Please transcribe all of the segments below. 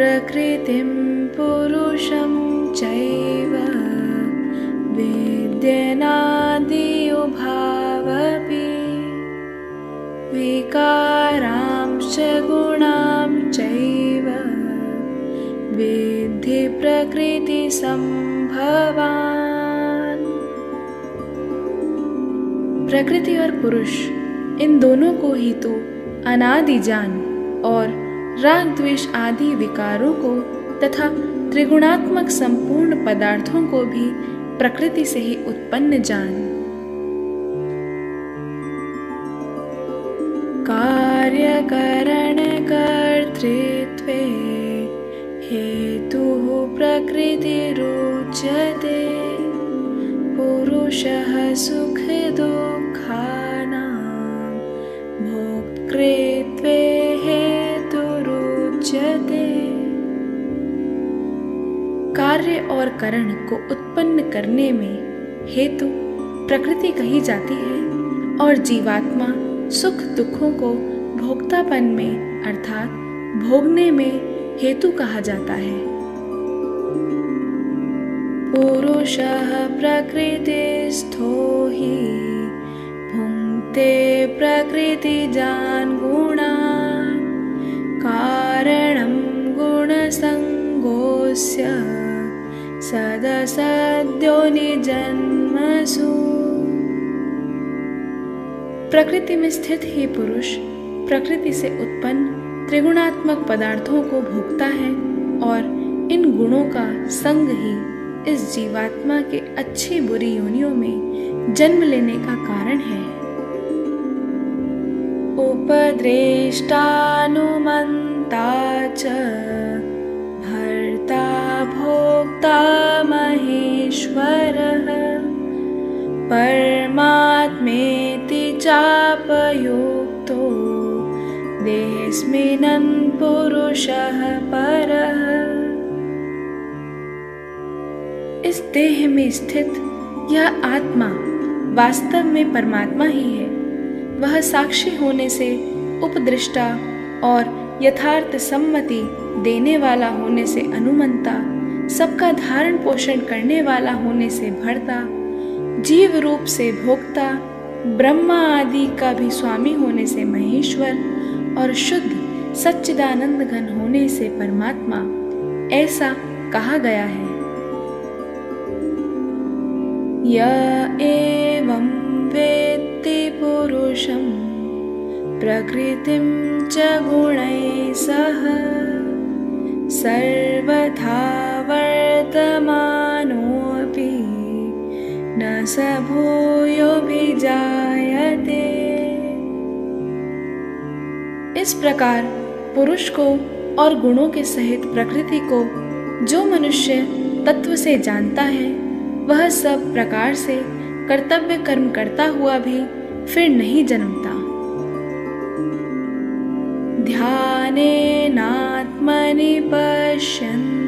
प्रकृतिं पुरुषं चैव विद्यनादियुभावपि विकारांश्च गुणां चैव विद्धि प्रकृतिसम्भवान् प्रकृति और पुरुष इन दोनों को ही तो अनादि जान और राग द्वेष आदि विकारों को तथा त्रिगुणात्मक संपूर्ण पदार्थों को भी प्रकृति से ही उत्पन्न जान। कार्यकरणकर्तृत्वे हेतुः प्रकृतिरुच्यते। पुरुषः सुखदुःखानां भोक्तृत्वे हेतुरुच्यते कार्य और करण को उत्पन्न करने में हेतु प्रकृति कही जाती है और जीवात्मा सुख दुखों को भोक्तापन में, अर्थात भोगने में हेतु कहा जाता है। पुरुषः प्रकृतिस्थो हि भुङ्क्ते प्रकृतिजान् गुणान् सदसद्यो निजन्मसु। प्रकृति में स्थित ही पुरुष, प्रकृति से उत्पन्न त्रिगुणात्मक पदार्थों को भोगता है और इन गुणों का संग ही इस जीवात्मा के अच्छी बुरी योनियों में जन्म लेने का कारण है। उपद्रेष्टानुमन्ता महेश्वरः परमात्मेति चापयुक्तो देहस्मिन् पुरुषः परः। इस देह में स्थित यह आत्मा वास्तव में परमात्मा ही है। वह साक्षी होने से उपदृष्टा और यथार्थ सम्मति देने वाला होने से अनुमंता सबका धारण पोषण करने वाला होने से भरता, जीव रूप से भोक्ता ब्रह्मा आदि का भी स्वामी होने से महेश्वर और शुद्ध सच्चिदानंद घन होने से परमात्मा, ऐसा कहा गया है। य एवं वेत्ति पुरुषं प्रकृतिं च गुणैः सह सर्वथा वर्तमानोऽपि न स भूयोऽभिजायते इस प्रकार पुरुष को और गुणों के सहित प्रकृति को जो मनुष्य तत्व से जानता है, वह सब प्रकार से कर्तव्य कर्म करता हुआ भी फिर नहीं जन्मता। ध्यानेनात्मनि पश्यन्ति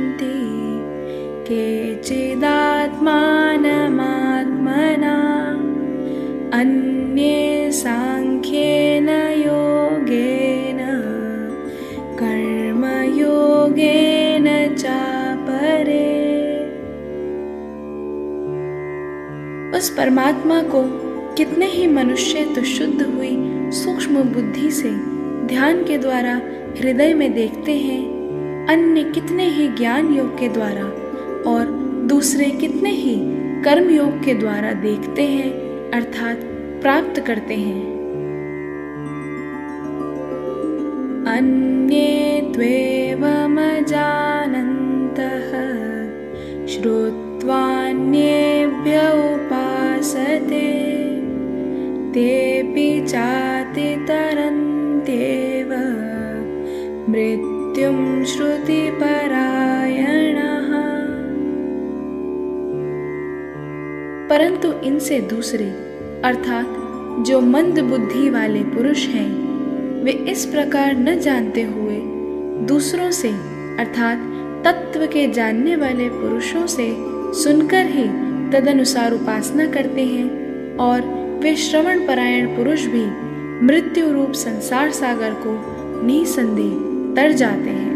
केचिदात्मानमात्मना अन्ये साङ्ख्येन योगेन कर्मयोगेन चापरे। उस परमात्मा को कितने ही मनुष्य तो शुद्ध हुई सूक्ष्म बुद्धि से ध्यान के द्वारा हृदय में देखते हैं, अन्य कितने ही ज्ञान योग के द्वारा और दूसरे कितने ही कर्म योग के द्वारा देखते हैं, अर्थात प्राप्त करते हैं। अन्ये त्वेवमजानन्तः श्रुत्वान्येभ्य उपासते, तेऽपि चातितरन्त्येव मृत्युं श्रुतिपरायणः परंतु इनसे दूसरे, अर्थात जो मंद बुद्धि वाले पुरुष हैं, वे इस प्रकार न जानते हुए दूसरों से, अर्थात तत्व के जानने वाले पुरुषों से सुनकर ही तदनुसार उपासना करते हैं और वे श्रवण परायण पुरुष भी मृत्यु रूप संसार सागर को निसंदेह तर जाते हैं।